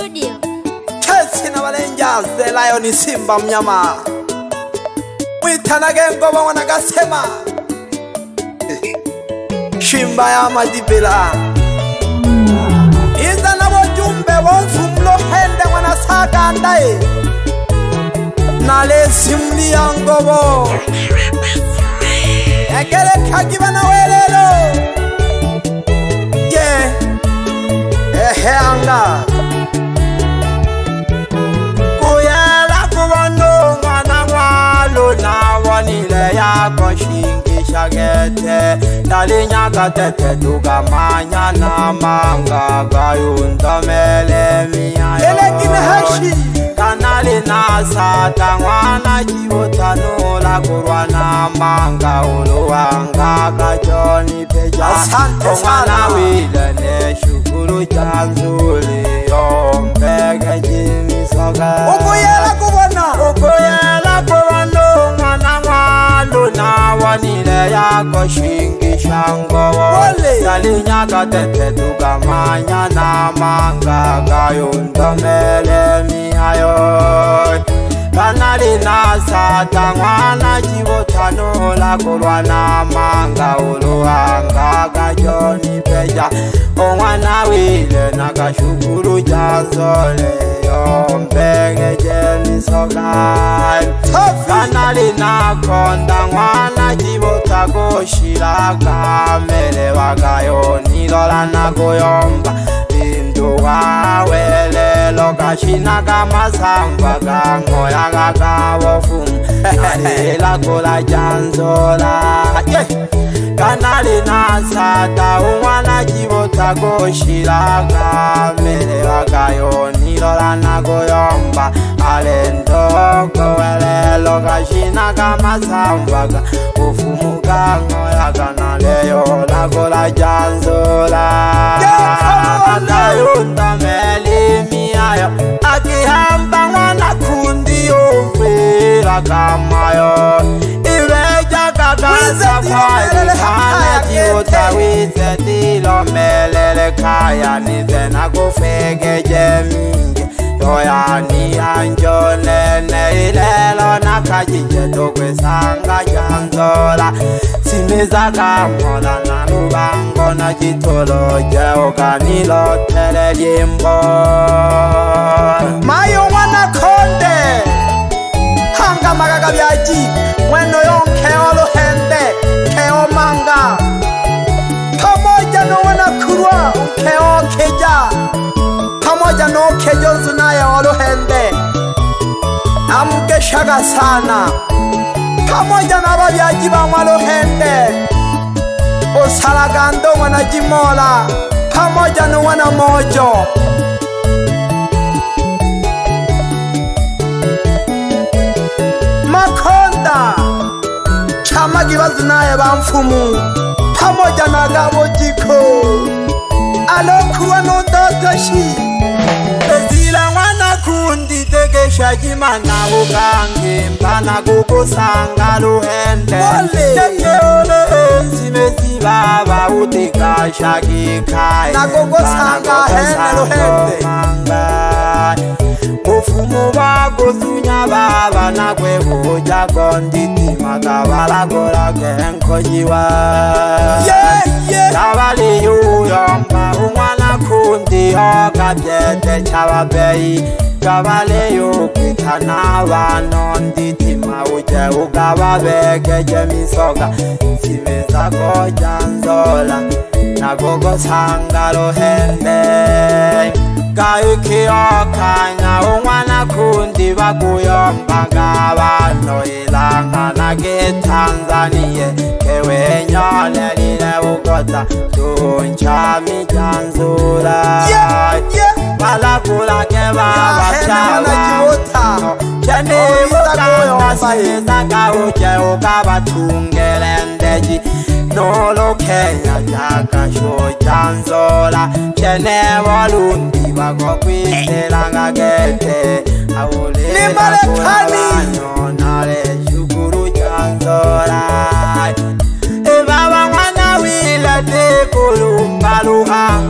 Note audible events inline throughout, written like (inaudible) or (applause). studio chelsi na valenjaze layoni simba mnyama mwitanage ngoba mwanagasema shimba ya madibela iza na vojumbe vomfumulo hende mwanasakandae nalesi mliya ngovo ekelekhagi vana welelo ye yeah. ehe angazi ngete nali nyaka tete tukamanya na manga kayo ntomele miyaeleginehashi kanali nasata ngwana chivotanula kurwa na manga uluwanga kajoni peja ongwana wile ne shukulu cha nzuli ombeke chimisoka ukuyela kuvona ukuyela kuvona luna wonile yako shingishango salinyaka tetetukamanya na mangaka yondomele mihayot kana rinasata mwana chivotanola kurwana manga uruhanga kajoni peja omwana wile nakashukuru chazoleyo mbenge jenisokakana rinakonda mwana chivotakoshira kamele vakayo nilolanakuyomba tukawelelo kacina kamasamva kangoya kakawo fumu nalilako la janzola kanalinasata umwana cibotakoshilaka mele vakayonilolanakoyomba ale ntokowelelo kacina kamasambaka ufumu kangoya kanaleyo lako la janzola yeah, yundamelimiayo akihamba mwana kundi yomvira kamayo ivejakakasafaihanejiutawizetilomelele kaya nizenakufegejemingi toyani yanjo nene ilelo nakajije tokwesanga janzola simizakamola na lubango na citolo jeokanilotele limbo mayo mwana konde hanga makaka vyaji mweno yo nkeo luhembe keo manga pamoja nowena kulwa nkeo keja pamoja nokejo shakasana kamoja na babjaki ba malogente o salakanto ngwana ki mola kamoja ne ngwana mojo makhonta chamaki bazinaye ba mfumu kamoja na kabo jikho alokhuwa no tatashi ushayimanawokange mbana kokosanga luhende ekeolezimezibaba utikashakikhayaaa ufumo wakosunya baba nakwevojakonditimakavalakolakenkonyiwa kavaliyuyomba umwana kundihoka pyete chavabei gabaleyo kwitana abano nditima uje ugababegeje misoga nsimeza ko janzola nagogo sangalo hende gaikiyo kanya umwana kundi baguyombaga abano ilanganage tanzaniye kewe nyone lile ugoza tunchamijanzula yeah, yeah balakula ke babaaaeaaye ukabathungelendeji nolukhenya jakashojanzola cenevolundi bakokwiselanga kete aulenonale shukuru janzola ebaba mwana wilade kulumbaluhanga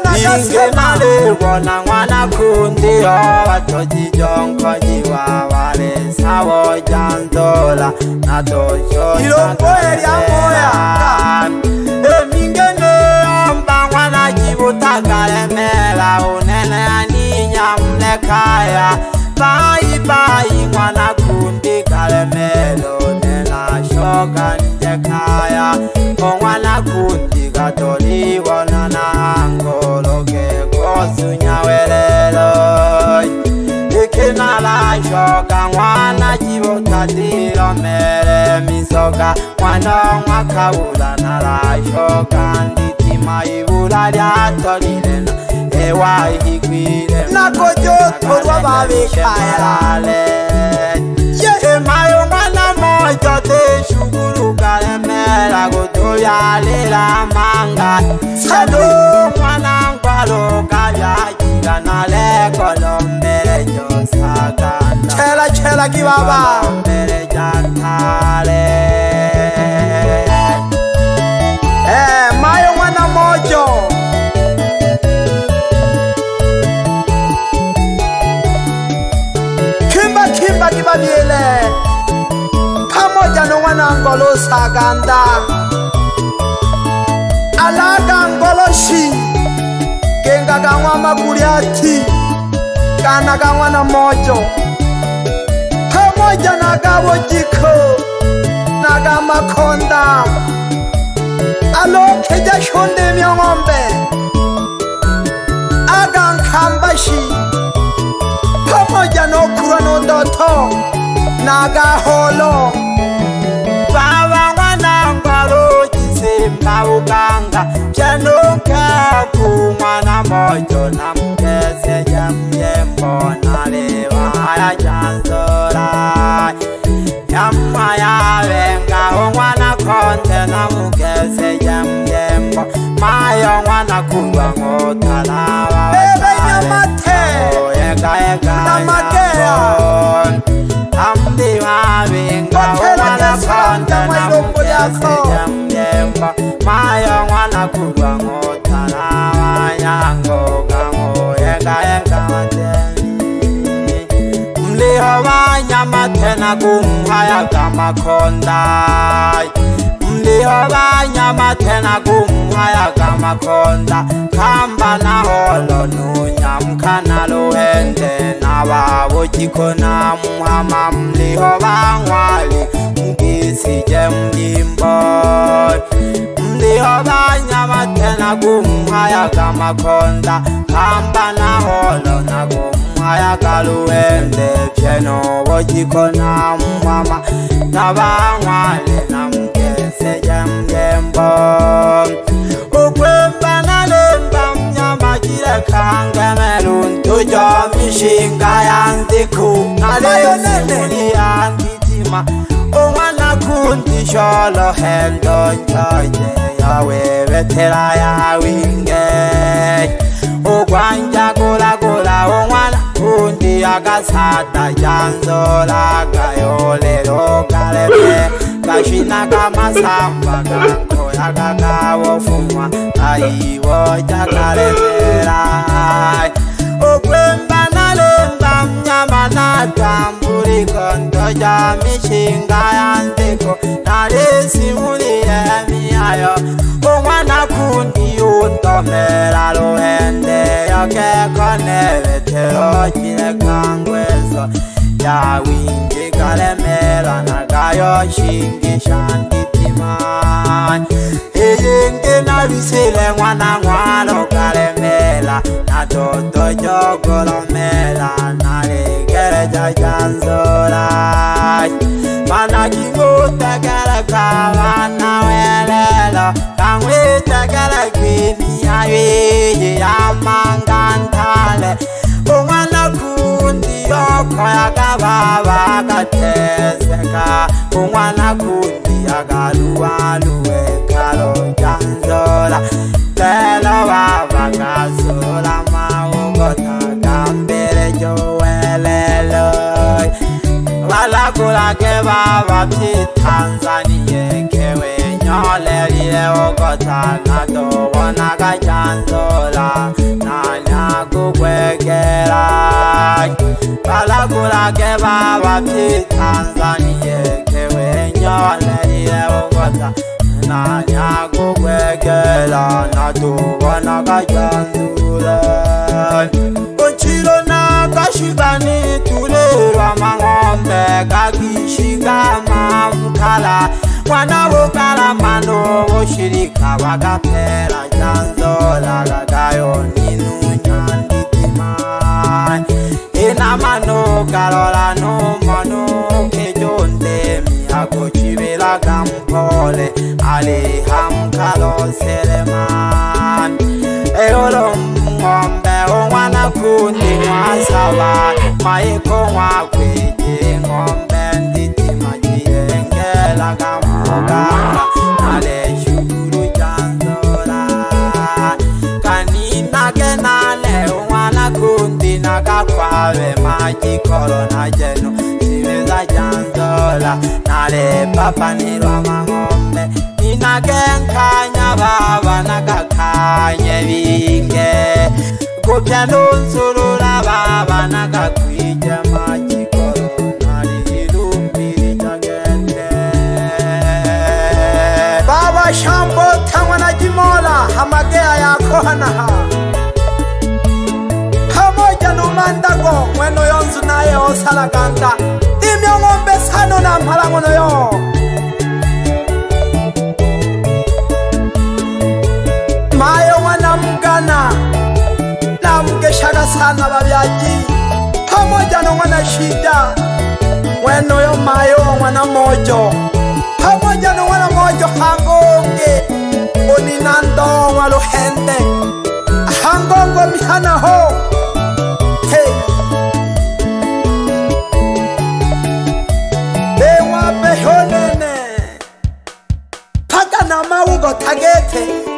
ke malebona ngwana kundio batho dijongonyiwa balesabo jandola nadoilongo elya moya emingeneomba ngwana jibutakalemela unene aninya mlekaya bayi bayi ngwana mwana chivotatilo mele misoka mwana mwakaula nalashoka nditima ivula lyatolilena ewa ikwile nakojo tolwa vavikaelale emayo mwana moja tishukuluka emela kutuyalila manga sadu mwana ngwalo kavyaj kubera kibaba mbere jantale babiele kamoja nongwana wa ngolo sakanda alaka ngoloshi kenga kangwa makuli ati kana kangwana mojo kuvanya nakavojikho nakamakhonda alokheja shonde myongombe akankhambashi khamoja nokhulwa nondotho nakaholo no lihobanyamathena kumphaya kamakhondai lihobanyamathena kumphaya kamakhonda khamba naholo nunyamkhanalo wende nababotyikhonamhama mlihobangwali ngisitye mlimbo lihobanyamathena kumphaya kamakhonda khamba naholo nakum ayagala uwende byeno wochiko na mumama nabang'wale namugeze yemyembo ukwemba nalemba mnyamakile kangemelu ntujo mishinga yandiku naleyoneneni kundi akasata chanzolaka yolero kalepe kashina kamasamba kankoya kakawofumwa aiwo chakalepera okwembi ndatamburiko ndoja mishinga yanziko nalisimuliyemiyayo umwana kundi yundomera luhende yokeko nevetero cilekangweso yawingi kalemera nagayo shingisha nditima iyingi nalisile mwana mwalo kalemela na dodo jogolomela nalei chachanzorai mana chingo takala kavana welelo kamwe takala kwini yaveye yamangantale umwana kundiyoko yakavava akateseka umwana kundi akaluwaluwe kalo chanzora lelo vava kazolamo ke baba mi tanzania kewe nyole lile okota nato bona ka chanzola nanya kukwekela balagula ke baba mi tanzania kewe nyole lile okota nanya kukwekela nato bona ka chanzola onchilo na kashibani yakakishika mamukala mwana wokala mano woshirika wakapera chanzola kakayo ninu nyanditima ina mano kalola no mano ejondemi akochivilaka mpole ali hamukalo selemani eyolomo kuni wasawa maiko wakwiti ngombe nditi majiengela kamuka ale shukuru chanzora kaninake nale umwana kundi nakakwave majikolo na jenu siveza chanzora nale papanirwa mangombe ninake nkanya vava nakakanye vingela kopya nonsorora baba nakakwija machikoro mari irumbiri tagende baba shambo tamwe na jimola hamageya yakohanaha hamoja nomandago mweno yonzu naye osalaganda imyong'ombesano na mharang'onoyo mayo mwanamgana mukeshakasana vavyaki pamoja nomwana shida mwene oyo mayo mwana mojo pamoja nomwana mojo hangonge onina ndomwa luhende hangonge mihanaho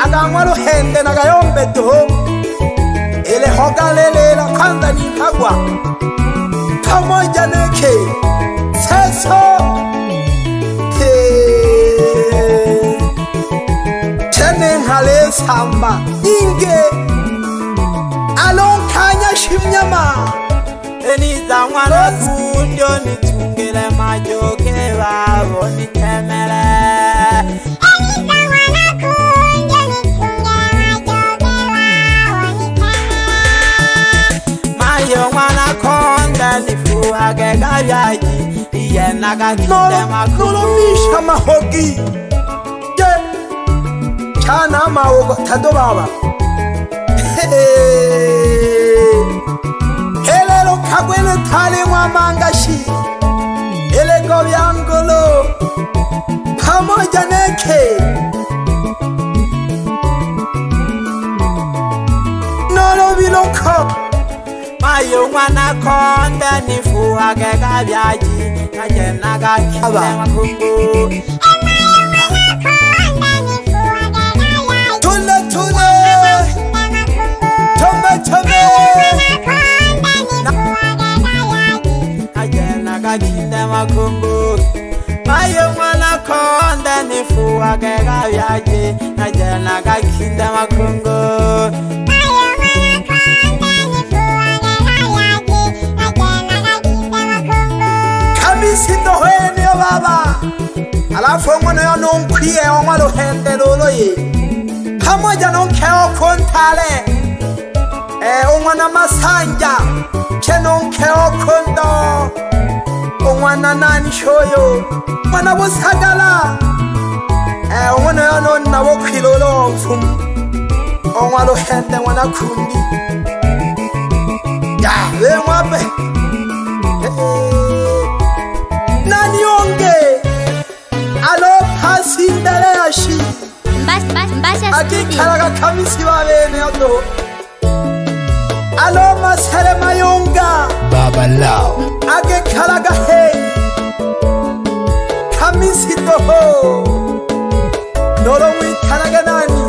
Agamwa luhende na gayombe duhonge ukalelela khanza nikagwa thomoja neke seso ke tene ngale samba inge alonkhanya shimnyama eniza ngwana kundyo nithungele majoke babo nitheme wake kabyaki yena kaemakolomisha mahoki ye chana maoko thato baba (laughs) helelo khakwene thale mwa mangashi eleko byankolo pamoja nekhe Oh, My young ah, a marijuana konde nifuha keka byaji kajenaga abakungu tule tule tome tome kajenaga kinde makungu marijuana konde nifuha keka byaji kajenaga kinde ye oma lo hende lolo ye pamoja na nkeo kontale e na masanja ke o cheno nkeo kondo omwana nanshoyo mwana busagala e omwana yono nabo na mfumu omwana lo hende mwana kundi ya we mwabe 秋からが神島へねよと alo masere mayunga baba lao age khalaga he kamisi toho norongwi khalaga nani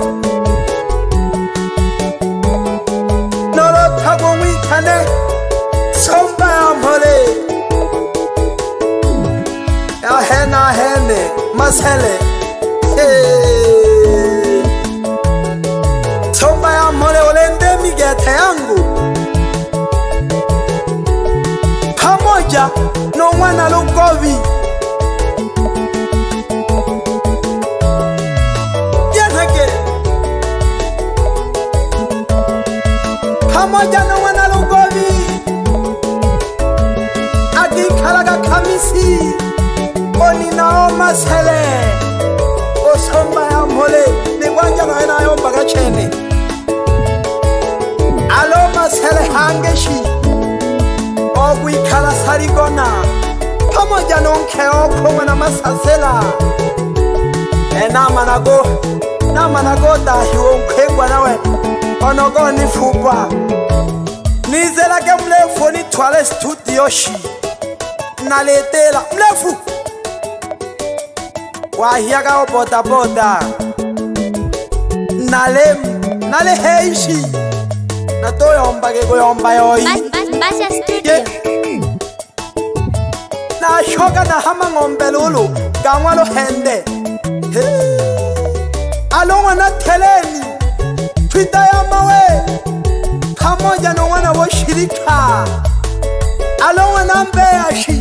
noro thago wi khane somba amole ahe na he ne masele hey. yote yangu pamoja no mwana lukovi yenake pamoja no mwana lukovi akikhalaka khamisi oninawo masele osomba yamhole ni kwanja nayenayo mbakachene no sele hangeshi okwikhala saligona pamoja nonkhe okhomwe namasasela enamanago namanagodahi wonkhegwa nawe onogonifupwa nizelake mlefu nitwale studioshi naletela mlefu wahiagawo bodaboda nalem naleheishi natoyomba ke koyomba yoyi nahoka nahama ngombelulu ngamwalo hende alongwa natheleni twita yamawe pamoja nongwana voshilika alongwa nambeyashi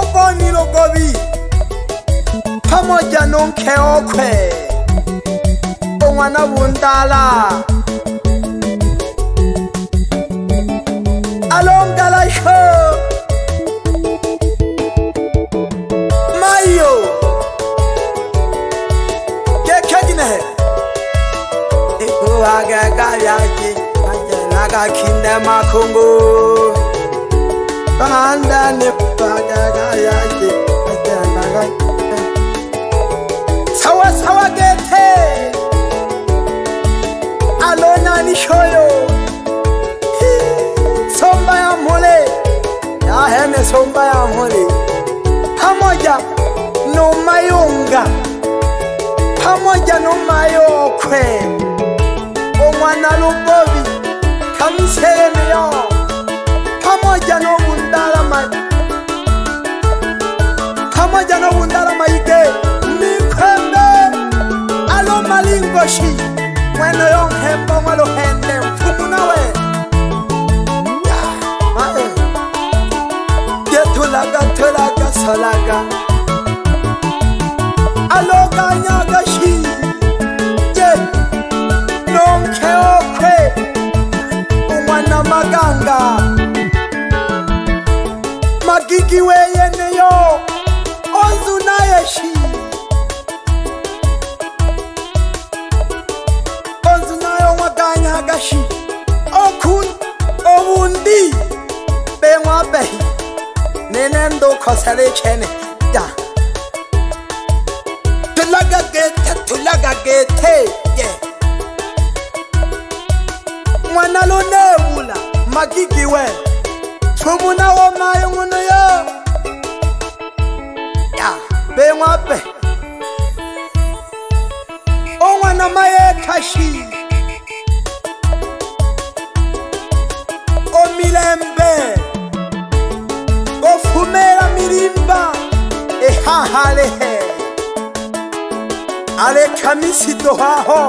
okonilogovi pamoja nonkeokwe okay, okay n'wana vuntala alongalaxo mayo kekhedinehe ikuhakekavyaki ajenaka khinde makhungu bandani sawa sawa ke alona lishoyo somba ya mole yahene somba ya mole pamoja nomayunga pamoja nomayokhwe omwana lubovi kamseleneyo pamoja nobundalama pamoja nobundalamaike mikhwembe alomalingoshi bueno y un jembón a los gente como una vez madre y esto la gato la casa la a lo caña que sí no que ocre una maganga maquiqui wey en ale he ale khamisito ha ho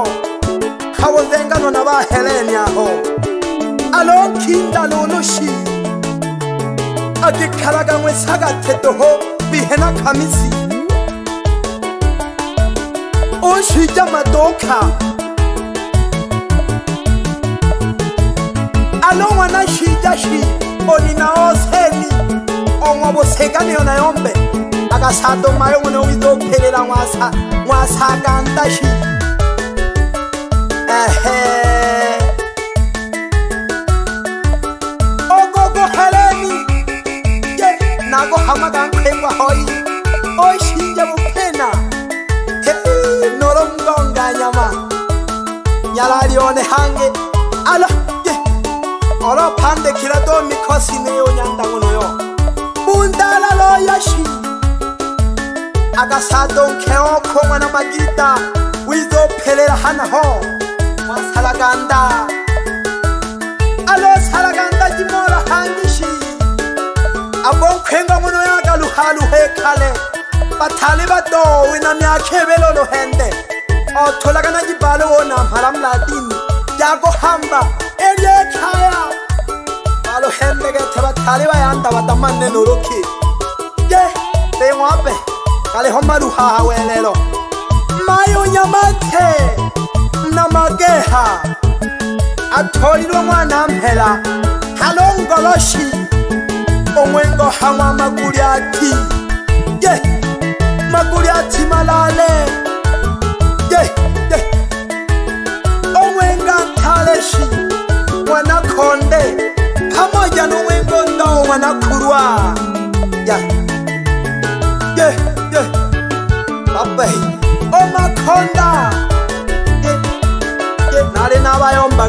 ha wo zenga no na ba helenia ho alo kinda lo no shi ati khalaga mwe saga teto ho bi hena khamisi o shi jama doka alo wana shi jashi oni na osheni onwa bo sega ni ona yombe akasato mayo mune uitophelela mwasakantaxi ehe okokoheleni ye nako hamaka nkhengwa hoi oxinje mukhena he nolomkonga nyama nyalalione hange alo ye olophandekhila to mikhosineyo nyandangonoyo bundala loyaxi akasadonkheokho mwana makita wizophelela hanaho mwasalakanda alo salakanda cimola hangishi abonkhwenga muno yakaluhaluhe khale bathali batowi na myakhevelolohende otholakana cibalo wonamhala mlatini jakohamba elyekhaya balohende kethe bathali bayanda batamane noroki ye yeah. tengwape kaleho maruhaha welelo mayo nyamathe na makeha atholilwe mwana amphela halongoloshi omwengo hamwa makuli athi ye yeah. makuli athi malale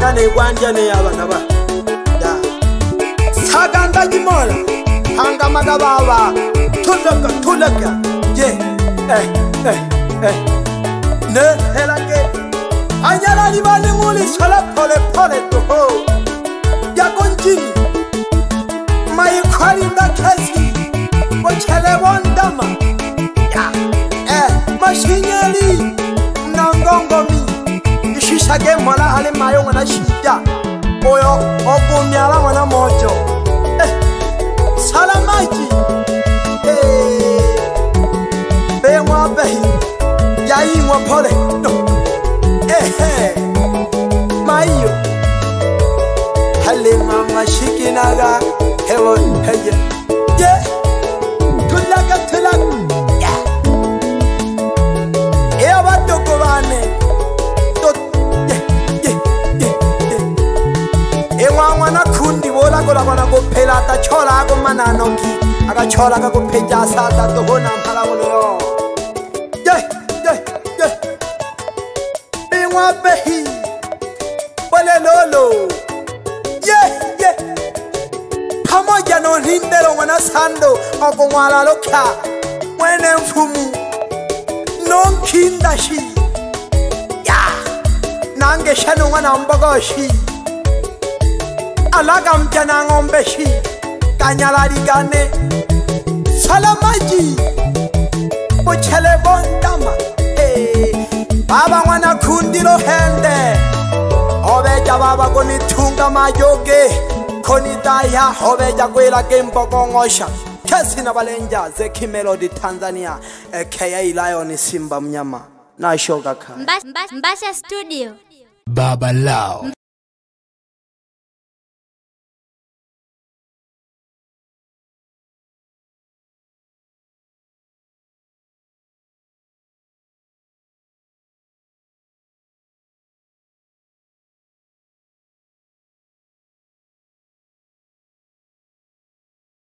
ndanga negwanja neyabana ba saka ndanyimola hanga maga baba thuleka thuleka ye eh, eh, eh. ne hela ke anyala liba lingoli sala pole pole toho ya konjini mai khali nda kesi mo chele bondama ya eh mashinyeli eh, šake ngwana a le mayo ngwana šita oyo o komeala ngwana mojo eh, salamaki beengwape eh, yaingwa phole no ehe maiyo ga lengwangwa šikinaka heo heye yeah. छोराका को फेजा साता तो हो नाम हरा बोले ओ जय जय जय बेवा बेही बोले लोलो ये ये pamoja na olindelo mwanasando okumwalalukya mwene mfumu nonkindashi ya nange shano mwana mbogoshi alaga mtya na ng'ombeshi kanyalaligane tshele maji bo tshele bontama ba ba ngwana khundilo hende obeja ba ba koni thunga majoge koni daya obeja kwela ke mpokongosha kesi na balenja ze kimelodi tanzania aka e lion simba mnyama nashoka kha mbasha studio baba lao